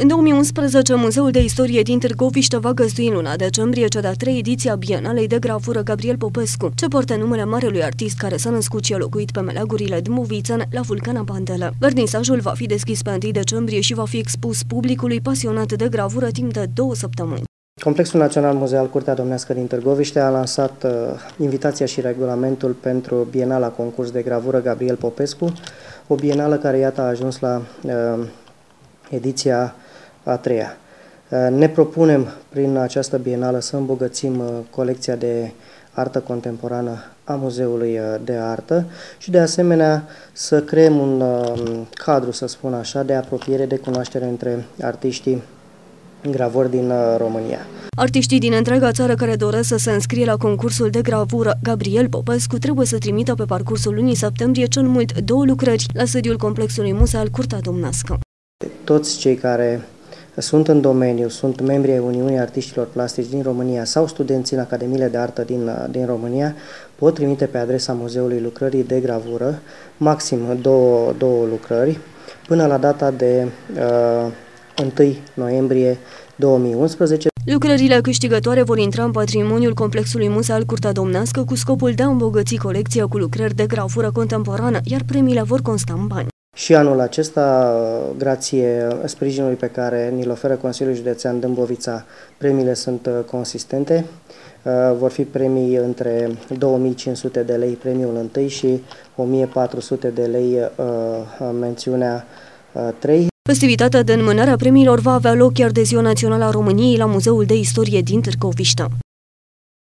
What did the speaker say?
În 2011, Muzeul de Istorie din Târgoviște va găzdui în luna decembrie cea de-a treia ediție a Bienalei de gravură Gabriel Popescu, ce poartă numele marelui artist care s-a născut și a locuit pe meleagurile Dmovițen la Vulcana Bandele. Vernisajul va fi deschis pe 1 decembrie și va fi expus publicului pasionat de gravură timp de două săptămâni. Complexul Național Muzeal Curtea Domnească din Târgoviște a lansat uh, invitația și regulamentul pentru Bienala Concurs de Gravură Gabriel Popescu, o bienală care iată a ajuns la uh, ediția a treia. Uh, ne propunem prin această bienală să îmbogățim uh, colecția de artă contemporană a Muzeului uh, de Artă și de asemenea să creăm un cadru, să spun așa, de apropiere, de cunoaștere între artiștii gravori din România. Artiștii din întreaga țară care doresc să se înscrie la concursul de gravură Gabriel Popescu trebuie să trimită pe parcursul lunii septembrie cel mult două lucrări la sediul complexului muzeal Curtea Domnască. Toți cei care sunt în domeniu, sunt membri ai Uniunii Artiștilor Plastici din România sau studenții în Academiile de Artă din, din România, pot trimite pe adresa muzeului lucrării de gravură, maxim două, două lucrări, până la data de uh, 1 noiembrie 2011. Lucrările câștigătoare vor intra în patrimoniul complexului muzeal Curtea Domnească cu scopul de a îmbogăți colecția cu lucrări de gravură contemporană, iar premiile vor consta în bani. Și anul acesta, grație sprijinului pe care ni-l oferă Consiliul Județean Dâmbovița, premiile sunt uh, consistente. Uh, vor fi premii între 2500 de lei premiul 1 și 1400 de lei uh, mențiunea 3. Festivitatea de înmânare a premiilor va avea loc chiar de Ziua Națională a României la Muzeul de Istorie din Târgoviște.